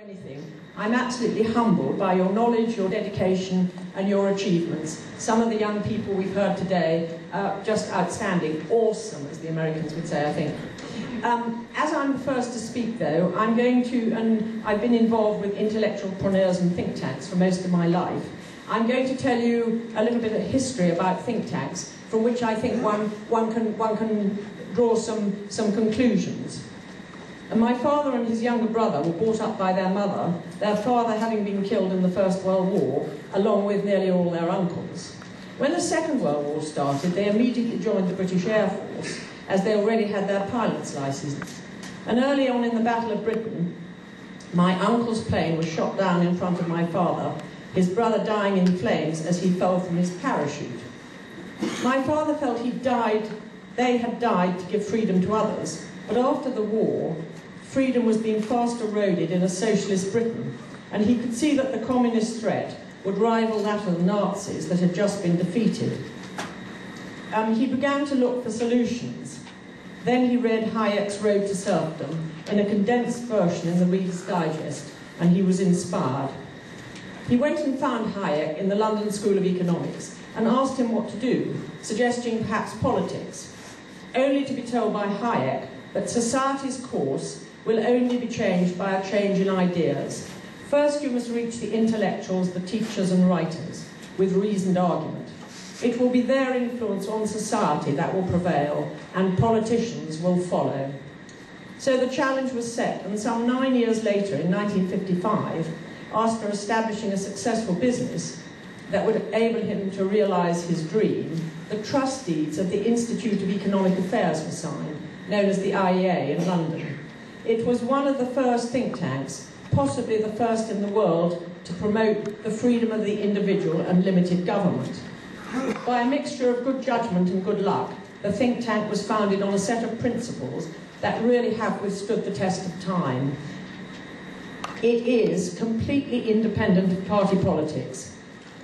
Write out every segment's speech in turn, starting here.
anything. I'm absolutely humbled by your knowledge, your dedication, and your achievements. Some of the young people we've heard today are just outstanding, awesome, as the Americans would say, I think. Um, as I'm first to speak, though, I'm going to, and I've been involved with intellectual preneurs and think tanks for most of my life. I'm going to tell you a little bit of history about think tanks, from which I think one, one, can, one can draw some, some conclusions. And my father and his younger brother were brought up by their mother, their father having been killed in the First World War, along with nearly all their uncles. When the Second World War started, they immediately joined the British Air Force, as they already had their pilot's license. And early on in the Battle of Britain, my uncle's plane was shot down in front of my father, his brother dying in flames as he fell from his parachute. My father felt he died, they had died to give freedom to others, but after the war, freedom was being fast eroded in a socialist Britain, and he could see that the communist threat would rival that of the Nazis that had just been defeated. Um, he began to look for solutions. Then he read Hayek's Road to Serfdom in a condensed version in the Reader's Digest, and he was inspired. He went and found Hayek in the London School of Economics and asked him what to do, suggesting perhaps politics, only to be told by Hayek that society's course will only be changed by a change in ideas. First, you must reach the intellectuals, the teachers and writers, with reasoned argument. It will be their influence on society that will prevail, and politicians will follow. So the challenge was set, and some nine years later, in 1955, after establishing a successful business that would enable him to realize his dream, the trust deeds of the Institute of Economic Affairs were signed, known as the IEA in London. It was one of the first think tanks, possibly the first in the world, to promote the freedom of the individual and limited government. By a mixture of good judgment and good luck, the think tank was founded on a set of principles that really have withstood the test of time. It is completely independent of party politics,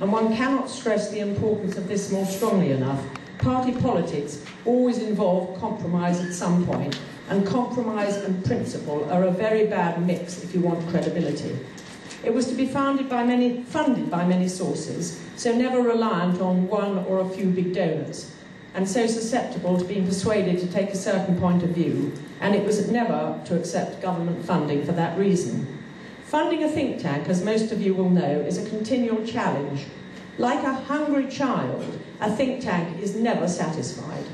and one cannot stress the importance of this more strongly enough. Party politics always involve compromise at some point, and compromise and principle are a very bad mix if you want credibility. It was to be founded by many, funded by many sources, so never reliant on one or a few big donors, and so susceptible to being persuaded to take a certain point of view, and it was never to accept government funding for that reason. Funding a think tank, as most of you will know, is a continual challenge. Like a hungry child, a think tank is never satisfied.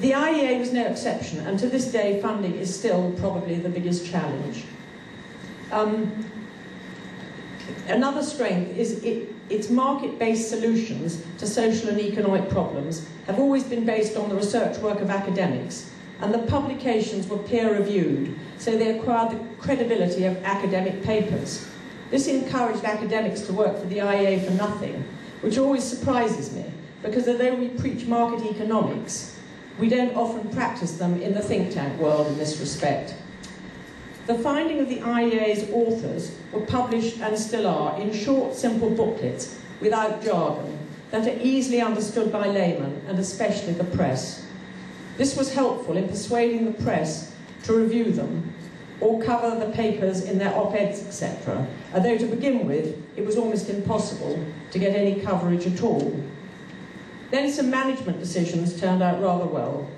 The IEA was no exception, and to this day, funding is still probably the biggest challenge. Um, another strength is it, its market-based solutions to social and economic problems have always been based on the research work of academics, and the publications were peer-reviewed, so they acquired the credibility of academic papers. This encouraged academics to work for the IEA for nothing, which always surprises me, because although we preach market economics, we don't often practice them in the think tank world in this respect. The finding of the IEA's authors were published and still are in short, simple booklets without jargon that are easily understood by laymen and especially the press. This was helpful in persuading the press to review them or cover the papers in their op-eds, etc., although to begin with, it was almost impossible to get any coverage at all. Then some management decisions turned out rather well.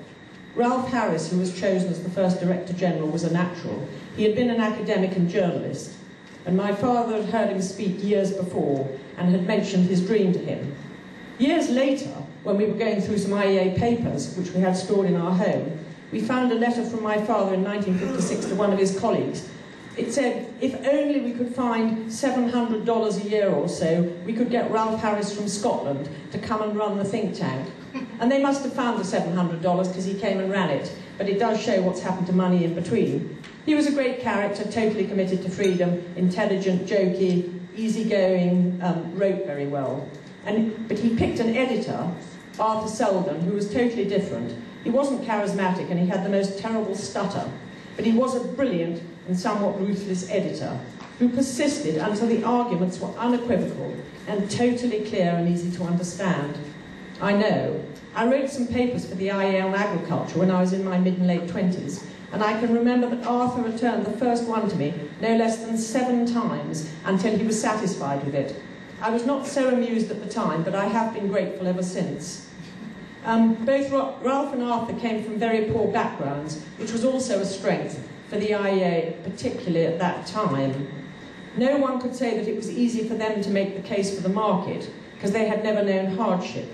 Ralph Harris, who was chosen as the first Director General, was a natural. He had been an academic and journalist, and my father had heard him speak years before and had mentioned his dream to him. Years later, when we were going through some IEA papers, which we had stored in our home, we found a letter from my father in 1956 to one of his colleagues it said, if only we could find $700 a year or so, we could get Ralph Harris from Scotland to come and run the think tank. And they must have found the $700 because he came and ran it, but it does show what's happened to money in between. He was a great character, totally committed to freedom, intelligent, jokey, easygoing, um, wrote very well. And, but he picked an editor, Arthur Seldon, who was totally different. He wasn't charismatic and he had the most terrible stutter, but he was a brilliant and somewhat ruthless editor who persisted until the arguments were unequivocal and totally clear and easy to understand. I know. I wrote some papers for the IEA on agriculture when I was in my mid and late 20s, and I can remember that Arthur returned the first one to me no less than seven times until he was satisfied with it. I was not so amused at the time, but I have been grateful ever since. Um, both Ralph and Arthur came from very poor backgrounds, which was also a strength for the IEA, particularly at that time. No one could say that it was easy for them to make the case for the market, because they had never known hardship.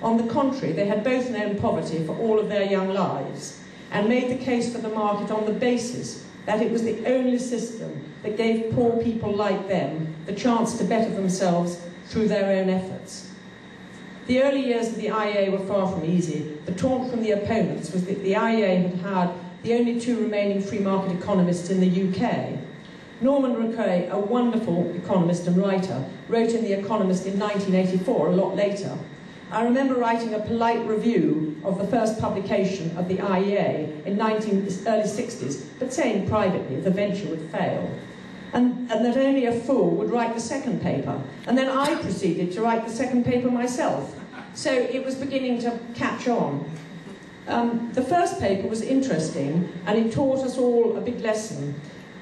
On the contrary, they had both known poverty for all of their young lives, and made the case for the market on the basis that it was the only system that gave poor people like them the chance to better themselves through their own efforts. The early years of the IEA were far from easy. The taunt from the opponents was that the IEA had had the only two remaining free market economists in the UK. Norman Rocquet, a wonderful economist and writer, wrote in The Economist in 1984, a lot later. I remember writing a polite review of the first publication of the IEA in 19, early 60s, but saying privately the venture would fail. And, and that only a fool would write the second paper. And then I proceeded to write the second paper myself. So it was beginning to catch on. Um, the first paper was interesting and it taught us all a big lesson,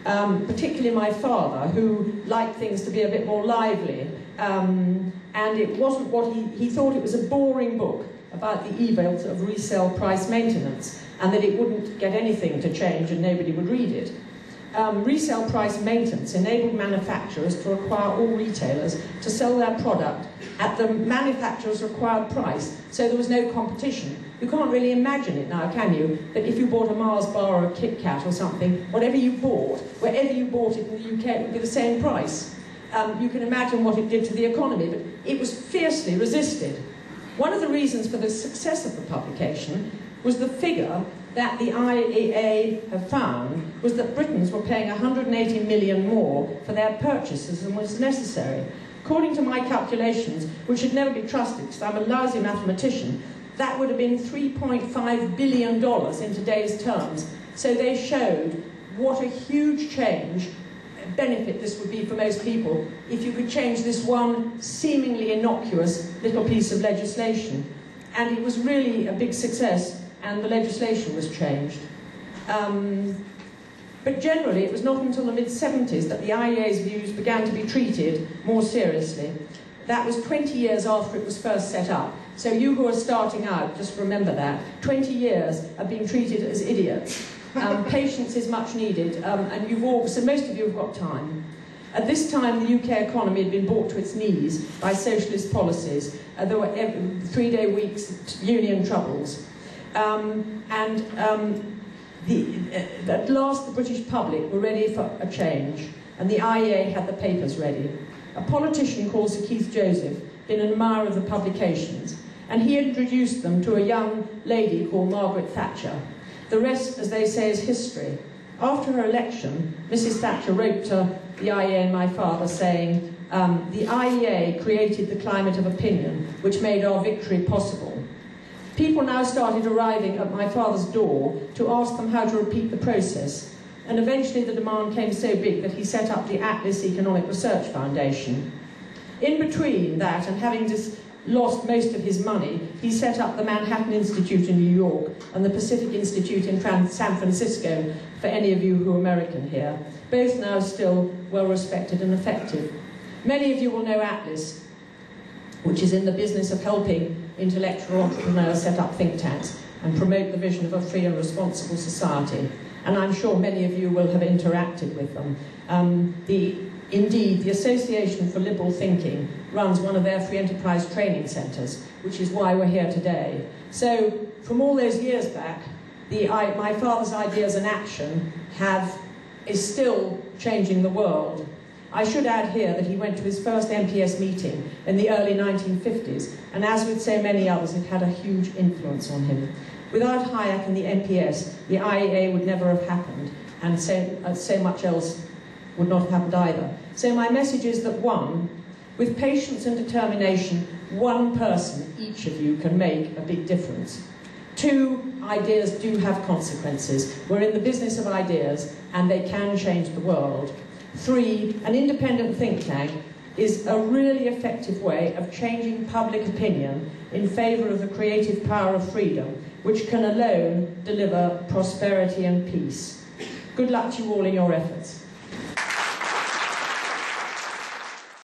um, particularly my father, who liked things to be a bit more lively. Um, and it wasn't what he, he thought it was a boring book about the evils of resale price maintenance and that it wouldn't get anything to change and nobody would read it um, resale price maintenance enabled manufacturers to require all retailers to sell their product at the manufacturer's required price, so there was no competition. You can't really imagine it now, can you? That if you bought a Mars bar or a Kit Kat or something, whatever you bought, wherever you bought it in the UK, it would be the same price. Um, you can imagine what it did to the economy, but it was fiercely resisted. One of the reasons for the success of the publication was the figure that the IEA have found was that Britons were paying 180 million more for their purchases than was necessary. According to my calculations, which should never be trusted because I'm a lousy mathematician, that would have been $3.5 billion in today's terms. So they showed what a huge change, benefit this would be for most people if you could change this one seemingly innocuous little piece of legislation. And it was really a big success and the legislation was changed. Um, but generally, it was not until the mid-70s that the IEA's views began to be treated more seriously. That was 20 years after it was first set up. So you who are starting out, just remember that. 20 years of being treated as idiots. Um, patience is much needed, um, and you've all, so most of you have got time. At this time, the UK economy had been brought to its knees by socialist policies. Uh, there were three-day weeks, union troubles. Um, and um, the, uh, at last the British public were ready for a change, and the IEA had the papers ready. A politician called Sir Keith Joseph, been an admirer of the publications, and he introduced them to a young lady called Margaret Thatcher. The rest, as they say, is history. After her election, Mrs. Thatcher wrote to the IEA and my father saying, um, the IEA created the climate of opinion which made our victory possible. People now started arriving at my father's door to ask them how to repeat the process, and eventually the demand came so big that he set up the Atlas Economic Research Foundation. In between that and having just lost most of his money, he set up the Manhattan Institute in New York and the Pacific Institute in San Francisco, for any of you who are American here, both now still well respected and effective. Many of you will know Atlas, which is in the business of helping intellectual entrepreneurs set up think tanks and promote the vision of a free and responsible society. And I'm sure many of you will have interacted with them. Um, the, indeed, the Association for Liberal Thinking runs one of their free enterprise training centres, which is why we're here today. So, from all those years back, the, I, my father's ideas and action have, is still changing the world. I should add here that he went to his first MPS meeting in the early 1950s, and as with so many others, it had a huge influence on him. Without Hayek and the MPS, the IEA would never have happened, and so, uh, so much else would not have happened either. So my message is that one, with patience and determination, one person, each of you, can make a big difference. Two, ideas do have consequences. We're in the business of ideas, and they can change the world. Three, an independent think tank is a really effective way of changing public opinion in favour of the creative power of freedom which can alone deliver prosperity and peace. Good luck to you all in your efforts.